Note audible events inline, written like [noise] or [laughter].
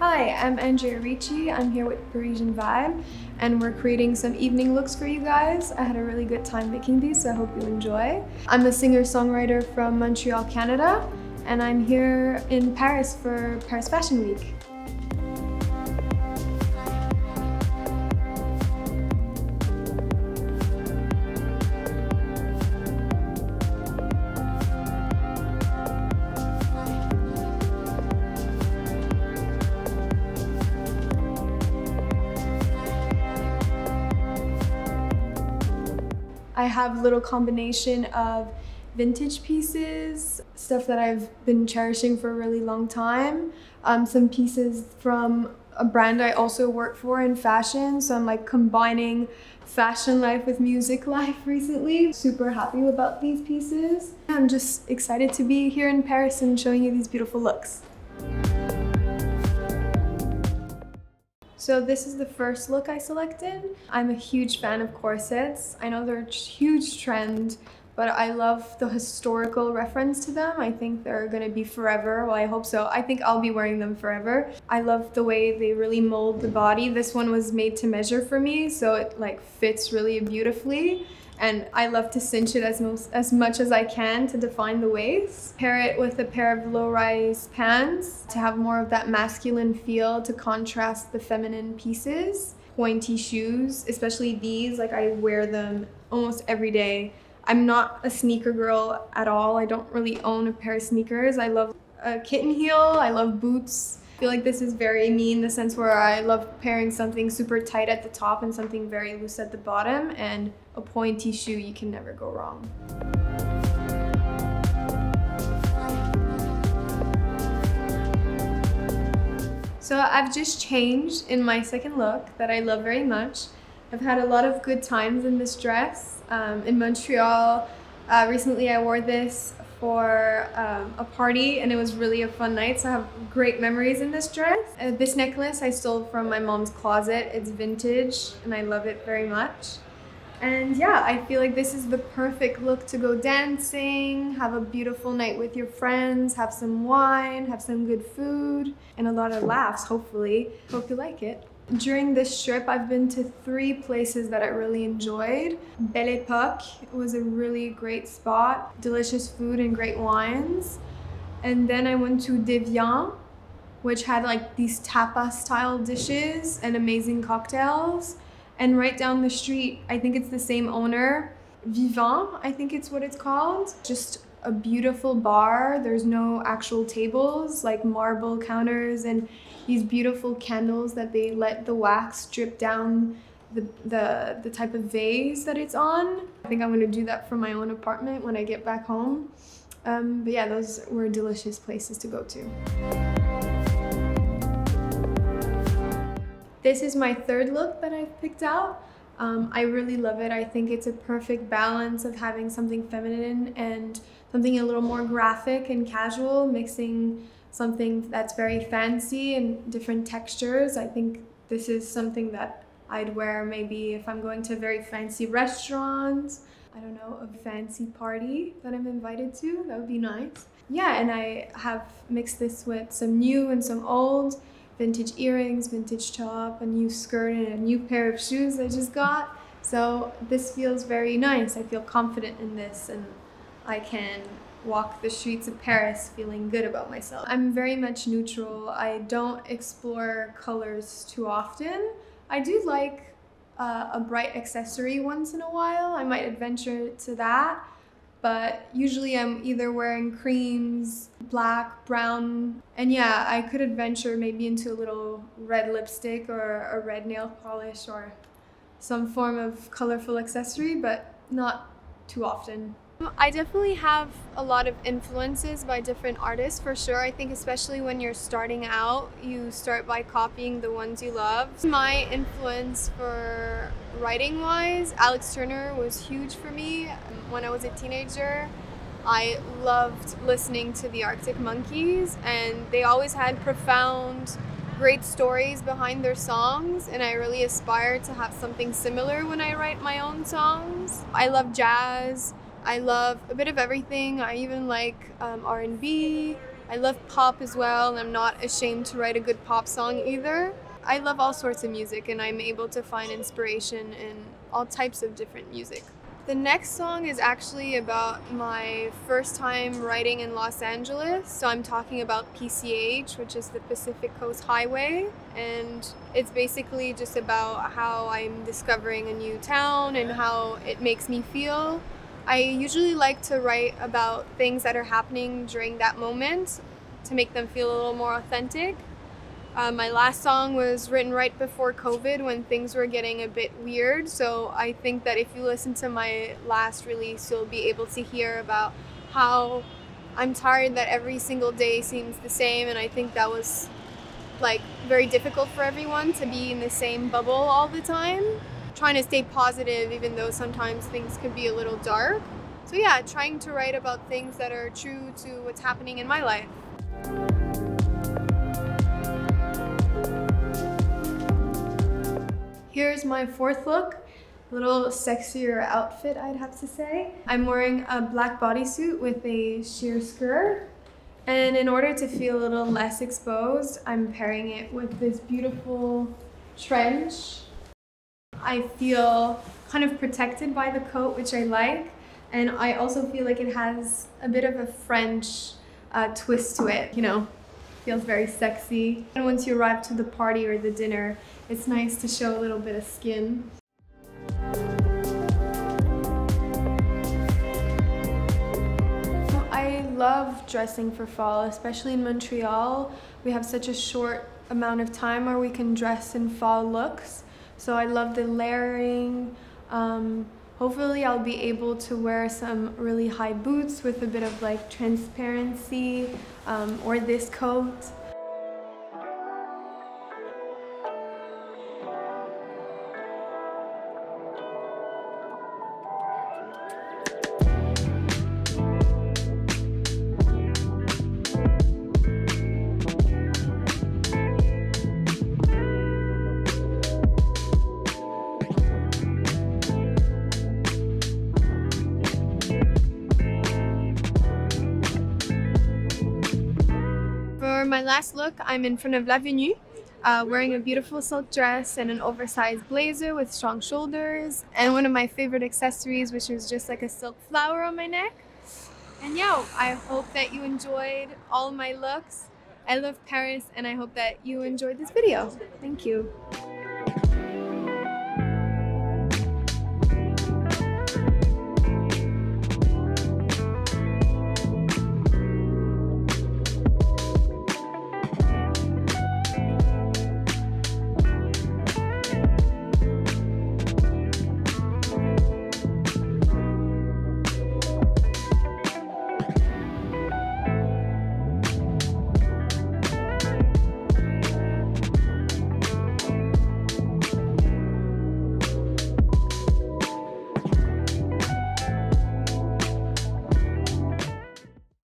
Hi, I'm Andrea Ricci. I'm here with Parisian Vibe, and we're creating some evening looks for you guys. I had a really good time making these, so I hope you enjoy. I'm a singer-songwriter from Montreal, Canada, and I'm here in Paris for Paris Fashion Week. I have a little combination of vintage pieces, stuff that I've been cherishing for a really long time, um, some pieces from a brand I also work for in fashion. So I'm like combining fashion life with music [laughs] life recently. Super happy about these pieces. I'm just excited to be here in Paris and showing you these beautiful looks. So this is the first look I selected. I'm a huge fan of corsets. I know they're a huge trend, but I love the historical reference to them. I think they're gonna be forever. Well, I hope so. I think I'll be wearing them forever. I love the way they really mold the body. This one was made to measure for me, so it like fits really beautifully and I love to cinch it as, most, as much as I can to define the waist. Pair it with a pair of low-rise pants to have more of that masculine feel to contrast the feminine pieces. Pointy shoes, especially these, like I wear them almost every day. I'm not a sneaker girl at all. I don't really own a pair of sneakers. I love a kitten heel, I love boots. I feel like this is very me in the sense where I love pairing something super tight at the top and something very loose at the bottom and a pointy shoe, you can never go wrong. So I've just changed in my second look that I love very much. I've had a lot of good times in this dress. Um, in Montreal, uh, recently I wore this for um, a party and it was really a fun night so I have great memories in this dress. Uh, this necklace I stole from my mom's closet. It's vintage and I love it very much. And yeah, I feel like this is the perfect look to go dancing, have a beautiful night with your friends, have some wine, have some good food, and a lot of laughs, hopefully. Hope you like it. During this trip, I've been to three places that I really enjoyed. Belle Epoque was a really great spot, delicious food and great wines. And then I went to Deviant, which had like these tapas style dishes and amazing cocktails. And right down the street, I think it's the same owner, Vivant, I think it's what it's called. Just a beautiful bar. There's no actual tables, like marble counters and these beautiful candles that they let the wax drip down the, the, the type of vase that it's on. I think I'm gonna do that for my own apartment when I get back home. Um, but yeah, those were delicious places to go to. This is my third look that I've picked out. Um, I really love it. I think it's a perfect balance of having something feminine and something a little more graphic and casual, mixing something that's very fancy and different textures. I think this is something that I'd wear maybe if I'm going to a very fancy restaurant, I don't know, a fancy party that I'm invited to. That would be nice. Yeah, and I have mixed this with some new and some old vintage earrings, vintage top, a new skirt, and a new pair of shoes I just got. So this feels very nice. I feel confident in this and I can walk the streets of Paris feeling good about myself. I'm very much neutral. I don't explore colors too often. I do like uh, a bright accessory once in a while. I might adventure to that, but usually I'm either wearing creams, black, brown, and yeah, I could adventure maybe into a little red lipstick or a red nail polish or some form of colorful accessory, but not too often. I definitely have a lot of influences by different artists for sure. I think especially when you're starting out, you start by copying the ones you love. My influence for writing wise, Alex Turner was huge for me. When I was a teenager, I loved listening to the Arctic Monkeys and they always had profound great stories behind their songs and I really aspire to have something similar when I write my own songs. I love jazz. I love a bit of everything. I even like um, R&B, I love pop as well, and I'm not ashamed to write a good pop song either. I love all sorts of music, and I'm able to find inspiration in all types of different music. The next song is actually about my first time writing in Los Angeles. So I'm talking about PCH, which is the Pacific Coast Highway. And it's basically just about how I'm discovering a new town and how it makes me feel. I usually like to write about things that are happening during that moment to make them feel a little more authentic. Uh, my last song was written right before COVID when things were getting a bit weird. So I think that if you listen to my last release, you'll be able to hear about how I'm tired that every single day seems the same. And I think that was like very difficult for everyone to be in the same bubble all the time. Trying to stay positive, even though sometimes things could be a little dark. So, yeah, trying to write about things that are true to what's happening in my life. Here's my fourth look. A little sexier outfit, I'd have to say. I'm wearing a black bodysuit with a sheer skirt. And in order to feel a little less exposed, I'm pairing it with this beautiful trench. I feel kind of protected by the coat, which I like. And I also feel like it has a bit of a French uh, twist to it, you know, feels very sexy. And once you arrive to the party or the dinner, it's nice to show a little bit of skin. I love dressing for fall, especially in Montreal. We have such a short amount of time where we can dress in fall looks. So I love the layering. Um, hopefully I'll be able to wear some really high boots with a bit of like transparency um, or this coat. My last look, I'm in front of L'Avenue, uh, wearing a beautiful silk dress and an oversized blazer with strong shoulders, and one of my favorite accessories, which is just like a silk flower on my neck. And yeah, I hope that you enjoyed all my looks. I love Paris, and I hope that you enjoyed this video. Thank you.